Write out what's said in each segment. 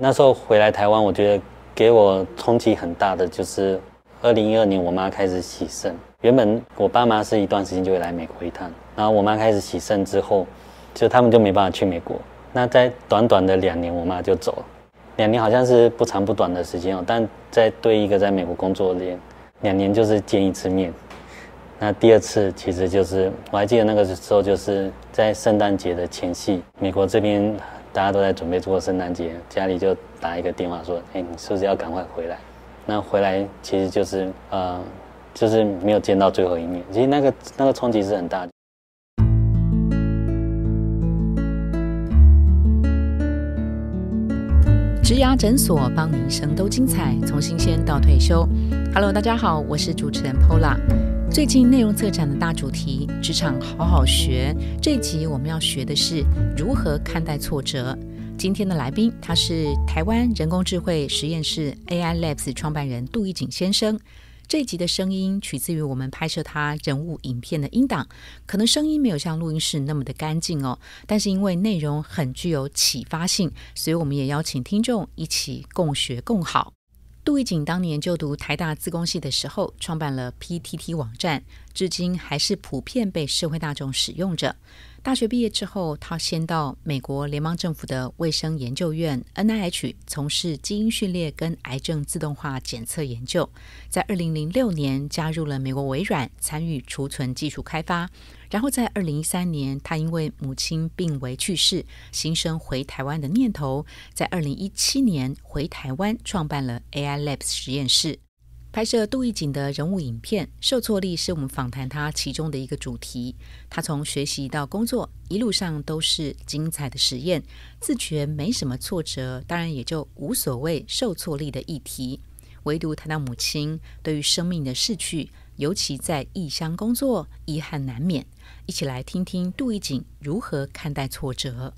那时候回来台湾，我觉得给我冲击很大的就是二零一二年我妈开始洗肾。原本我爸妈是一段时间就会来美国一趟，然后我妈开始洗肾之后，就他们就没办法去美国。那在短短的两年，我妈就走了。两年好像是不长不短的时间哦，但在对一个在美国工作的人，两年就是见一次面。那第二次其实就是我还记得那个时候就是在圣诞节的前夕，美国这边大家都在准备过圣诞节，家里就打一个电话说：“哎，你是不是要赶快回来？”那回来其实就是呃。就是没有见到最后一面，其实那个那个冲击是很大的。植牙诊所帮你一生都精彩，从新鲜到退休。Hello，大家好，我是主持人 Pola。最近内容策展的大主题“职场好好学”，这一集我们要学的是如何看待挫折。今天的来宾他是台湾人工智慧实验室 AI Labs 创办人杜义景先生。这集的声音取自于我们拍摄他人物影片的音档，可能声音没有像录音室那么的干净哦，但是因为内容很具有启发性，所以我们也邀请听众一起共学共好。杜义景当年就读台大自工系的时候，创办了 PTT 网站，至今还是普遍被社会大众使用着。大学毕业之后，他先到美国联邦政府的卫生研究院 （NIH） 从事基因序列跟癌症自动化检测研究。在二零零六年加入了美国微软，参与储存技术开发。然后在二零一三年，他因为母亲病危去世，心生回台湾的念头。在二零一七年回台湾，创办了 AI Labs 实验室。拍摄杜义景的人物影片《受挫力》是我们访谈他其中的一个主题。他从学习到工作一路上都是精彩的实验，自觉没什么挫折，当然也就无所谓受挫力的议题。唯独谈到母亲对于生命的逝去，尤其在异乡工作，遗憾难免。一起来听听杜一景如何看待挫折。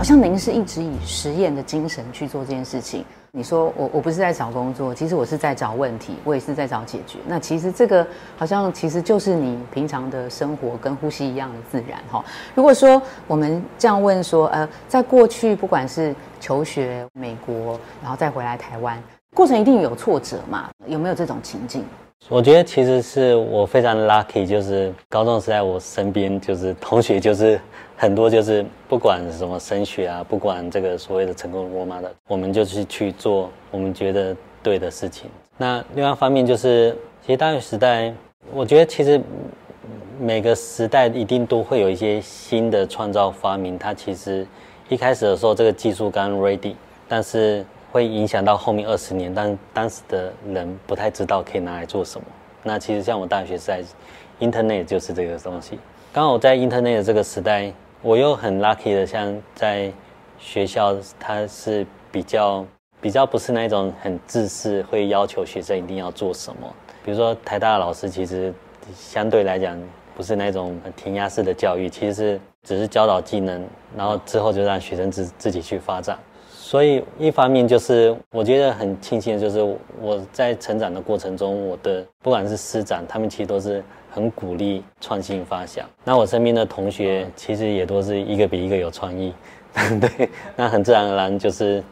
好像您是一直以实验的精神去做这件事情。你说我我不是在找工作，其实我是在找问题，我也是在找解决。那其实这个好像其实就是你平常的生活跟呼吸一样的自然哈。如果说我们这样问说，呃，在过去不管是求学美国，然后再回来台湾，过程一定有挫折嘛？有没有这种情境？我觉得其实是我非常 lucky，就是高中时代我身边就是同学就是很多就是不管什么升学啊，不管这个所谓的成功罗马的，我们就是去做我们觉得对的事情。那另外一方面就是，其实大学时代，我觉得其实每个时代一定都会有一些新的创造发明。它其实一开始的时候这个技术刚 ready，但是。会影响到后面二十年，但当时的人不太知道可以拿来做什么。那其实像我大学时代，Internet 就是这个东西。刚好在 Internet 这个时代，我又很 lucky 的，像在学校，它是比较比较不是那种很自私，会要求学生一定要做什么。比如说台大的老师，其实相对来讲不是那种填鸭式的教育，其实只是教导技能，然后之后就让学生自自己去发展。所以一方面就是我觉得很庆幸就是我在成长的过程中，我的不管是师长，他们其实都是很鼓励创新发想。那我身边的同学其实也都是一个比一个有创意，对。那很自然而然就是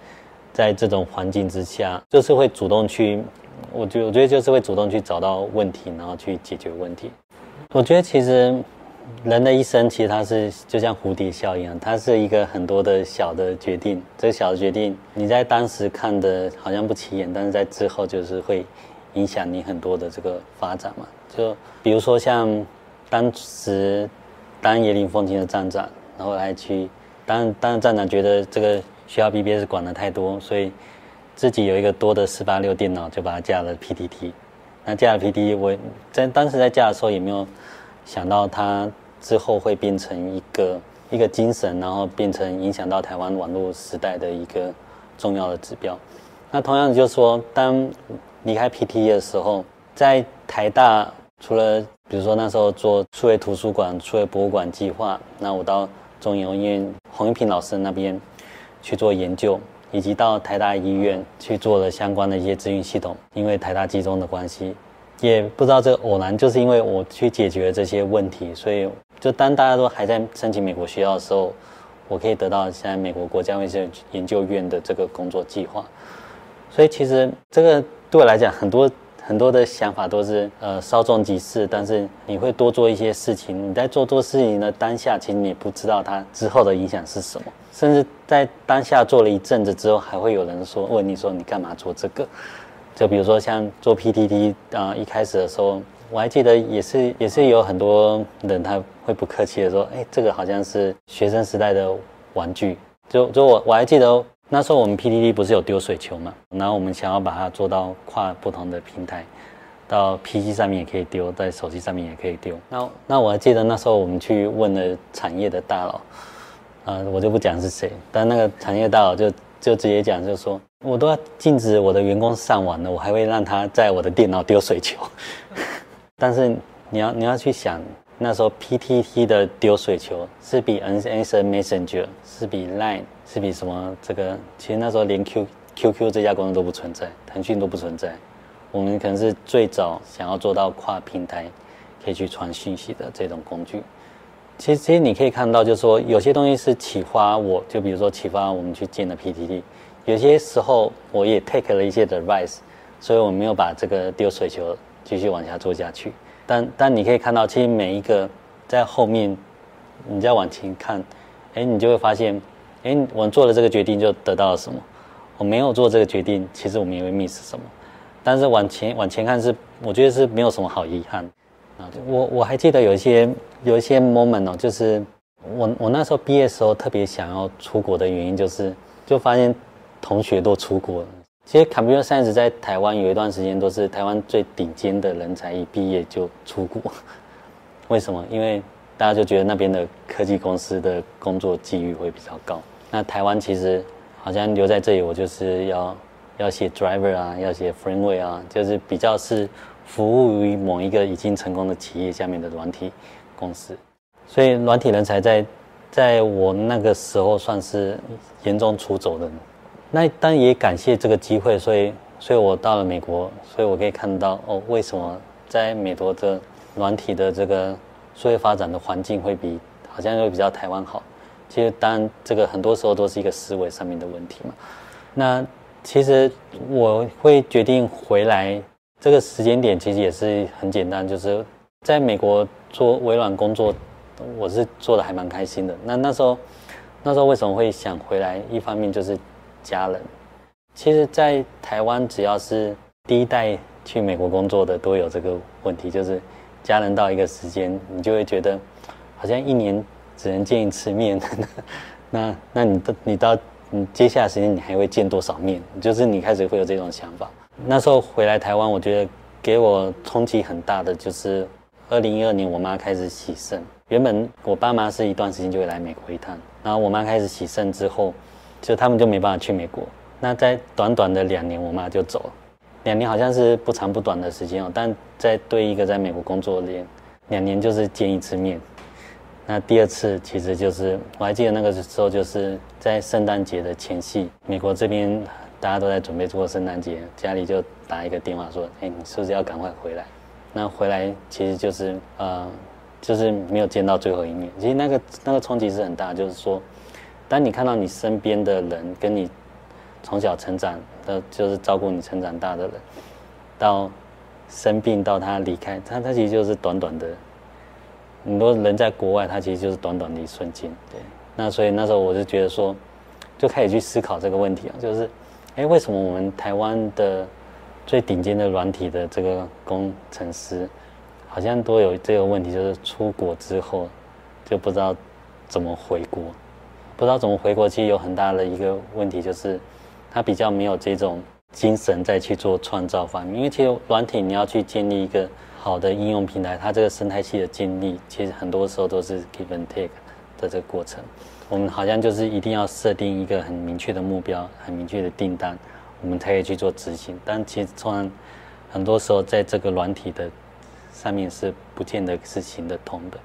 在这种环境之下，就是会主动去，我觉我觉得就是会主动去找到问题，然后去解决问题。我觉得其实。人的一生其实它是就像蝴蝶效应，它是一个很多的小的决定。这个小的决定，你在当时看的好像不起眼，但是在之后就是会影响你很多的这个发展嘛。就比如说像当时当椰林风情的站长，然后来去当当站长觉得这个学校 BBS 管的太多，所以自己有一个多的四八六电脑，就把它架了 PTT。那架了 PTT，我在当时在架的时候也没有。想到它之后会变成一个一个精神，然后变成影响到台湾网络时代的一个重要的指标。那同样就是说，当离开 PT 的时候，在台大除了比如说那时候做数位图书馆、数位博物馆计划，那我到中研院洪一平老师那边去做研究，以及到台大医院去做了相关的一些资讯系统，因为台大集中的关系。也不知道这个偶然，就是因为我去解决这些问题，所以就当大家都还在申请美国学校的时候，我可以得到现在美国国家卫生研究院的这个工作计划。所以其实这个 对我来讲，很多很多的想法都是呃稍纵即逝，但是你会多做一些事情。你在做做事情的当下，其实你不知道它之后的影响是什么，甚至在当下做了一阵子之后，还会有人说问你说你干嘛做这个？就比如说像做 PTT 啊，一开始的时候，我还记得也是也是有很多人他会不客气的说，哎，这个好像是学生时代的玩具。就就我我还记得。那时候我们 PDD 不是有丢水球嘛？然后我们想要把它做到跨不同的平台，到 PC 上面也可以丢，在手机上面也可以丢。那那我还记得那时候我们去问了产业的大佬，呃，我就不讲是谁，但那个产业大佬就就直接讲，就说我都要禁止我的员工上网了，我还会让他在我的电脑丢水球。但是你要你要去想，那时候 PTT 的丢水球是比 NSN Messenger 是比 Line。是比什么这个？其实那时候连 Q Q Q 这家公司都不存在，腾讯都不存在。我们可能是最早想要做到跨平台可以去传信息的这种工具。其实，其实你可以看到，就是说有些东西是启发我，就比如说启发我们去建了 PTT。有些时候我也 take 了一些的 advice，所以我没有把这个丢水球继续往下做下去。但但你可以看到，其实每一个在后面，你再往前看，哎，你就会发现。哎，我做了这个决定就得到了什么？我没有做这个决定，其实我们也会 miss 什么？但是往前往前看是，我觉得是没有什么好遗憾。啊，我我还记得有一些有一些 moment 哦，就是我我那时候毕业时候特别想要出国的原因，就是就发现同学都出国了。其实 computer science 在台湾有一段时间都是台湾最顶尖的人才，一毕业就出国。为什么？因为大家就觉得那边的科技公司的工作机遇会比较高。那台湾其实好像留在这里，我就是要要写 driver 啊，要写 framework 啊，就是比较是服务于某一个已经成功的企业下面的软体公司。所以软体人才在在我那个时候算是严重出走的。那当然也感谢这个机会，所以所以我到了美国，所以我可以看到哦，为什么在美国的软体的这个。所以发展的环境会比好像会比较台湾好，其实当然这个很多时候都是一个思维上面的问题嘛。那其实我会决定回来这个时间点其实也是很简单，就是在美国做微软工作，我是做的还蛮开心的。那那时候那时候为什么会想回来？一方面就是家人。其实，在台湾只要是第一代去美国工作的都有这个问题，就是。家人到一个时间，你就会觉得好像一年只能见一次面。那 那你到你到你接下来时间，你还会见多少面？就是你开始会有这种想法。那时候回来台湾，我觉得给我冲击很大的就是二零一二年，我妈开始洗肾。原本我爸妈是一段时间就会来美国一趟，然后我妈开始洗肾之后，就他们就没办法去美国。那在短短的两年，我妈就走了。两年好像是不长不短的时间哦，但在对一个在美国工作的人，两年就是见一次面。那第二次其实就是我还记得那个时候就是在圣诞节的前夕，美国这边大家都在准备过圣诞节，家里就打一个电话说：“哎，你是不是要赶快回来？”那回来其实就是呃，就是没有见到最后一面。其实那个那个冲击是很大，就是说，当你看到你身边的人跟你。从小成长的，就是照顾你成长大的人，到生病到他离开，他他其实就是短短的，很多人在国外，他其实就是短短的一瞬间。对，那所以那时候我就觉得说，就开始去思考这个问题啊，就是，哎，为什么我们台湾的最顶尖的软体的这个工程师，好像都有这个问题，就是出国之后就不知道怎么回国，不知道怎么回国，其实有很大的一个问题就是。他比较没有这种精神再去做创造方面，因为其实软体你要去建立一个好的应用平台，它这个生态系的建立，其实很多时候都是 give and take 的这个过程。我们好像就是一定要设定一个很明确的目标、很明确的订单，我们才可以去做执行。但其实从很多时候在这个软体的上面是不见得是行得通的。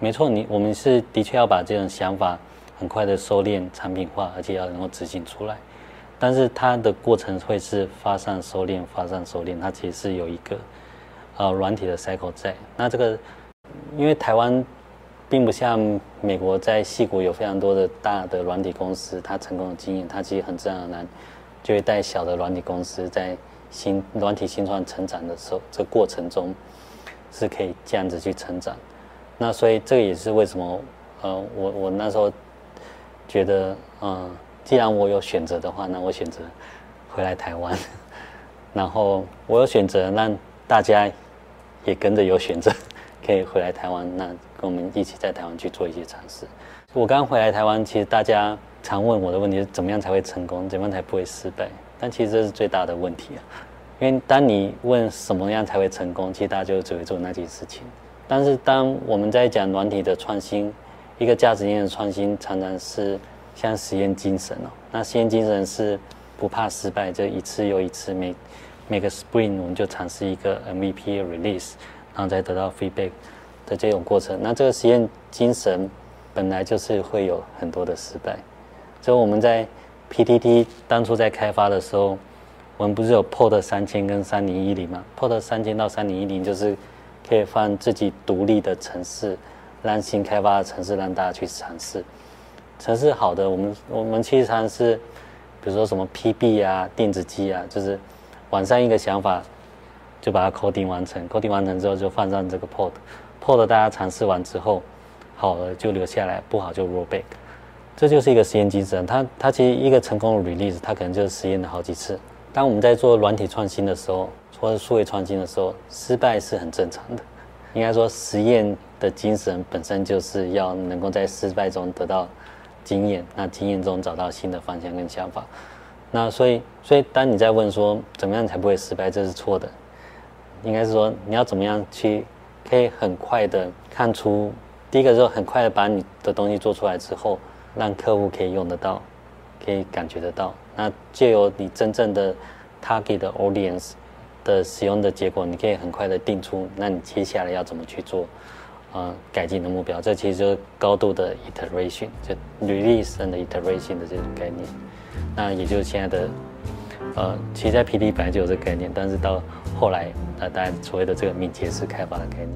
没错，你我们是的确要把这种想法很快的收敛、产品化，而且要能够执行出来。但是它的过程会是发散收敛，发散收敛，它其实是有一个，呃软体的 cycle 在。那这个因为台湾并不像美国在戏谷有非常多的大的软体公司，它成功的经验，它其实很自然而然就会带小的软体公司在新软体新创成长的时候，这过程中是可以这样子去成长。那所以这个也是为什么呃我我那时候觉得嗯，既然我有选择的话，那我选择回来台湾。然后我有选择，那大家也跟着有选择。可以回来台湾，那跟我们一起在台湾去做一些尝试。我刚回来台湾，其实大家常问我的问题是：怎么样才会成功？怎么样才不会失败？但其实这是最大的问题啊！因为当你问什么样才会成功，其实大家就只会做那件事情。但是当我们在讲软体的创新，一个价值链的创新，常常是像实验精神哦。那实验精神是不怕失败，就一次又一次，每每个 spring 我们就尝试一个 MVP release。然后再得到 feedback 的这种过程，那这个实验精神本来就是会有很多的失败。所以我们在 PTT 当初在开发的时候，我们不是有 Pod 三千跟三零一零吗？Pod 三千到三零一零就是可以放自己独立的城市，让新开发的城市让大家去尝试。城市好的，我们我们其实尝试，比如说什么 PB 啊、电子机啊，就是网上一个想法。就把它 coding 完成，coding 完成之后就放上这个 port，pod，pod 大家尝试完之后，好了就留下来，不好就 roll back，这就是一个实验精神。它它其实一个成功的 release，它可能就是实验了好几次。当我们在做软体创新的时候，或者数位创新的时候，失败是很正常的。应该说实验的精神本身就是要能够在失败中得到经验，那经验中找到新的方向跟想法。那所以所以当你在问说怎么样才不会失败，这是错的。应该是说，你要怎么样去，可以很快的看出，第一个是很快的把你的东西做出来之后，让客户可以用得到，可以感觉得到。那借由你真正的 target 的 audience 的使用的结果，你可以很快的定出，那你接下来要怎么去做，呃，改进的目标。这其实就是高度的 iteration，就 release and iteration 的这种概念。那也就是现在的。呃，其实在 PD 本来就有这个概念，但是到后来，呃，当然所谓的这个敏捷式开发的概念。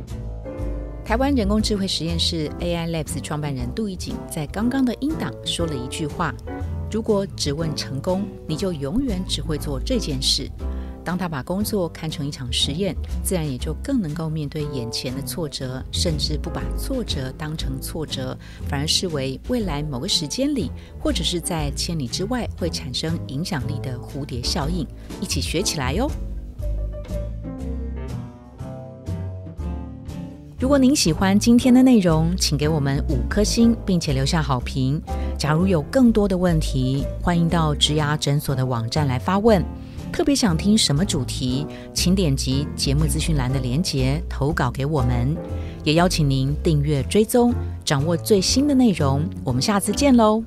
台湾人工智慧实验室 AI Labs 创办人杜义景在刚刚的音档说了一句话：“如果只问成功，你就永远只会做这件事。”当他把工作看成一场实验，自然也就更能够面对眼前的挫折，甚至不把挫折当成挫折，反而视为未来某个时间里，或者是在千里之外会产生影响力的蝴蝶效应。一起学起来哟！如果您喜欢今天的内容，请给我们五颗星，并且留下好评。假如有更多的问题，欢迎到植牙诊所的网站来发问。特别想听什么主题，请点击节目资讯栏的连结投稿给我们，也邀请您订阅追踪，掌握最新的内容。我们下次见喽！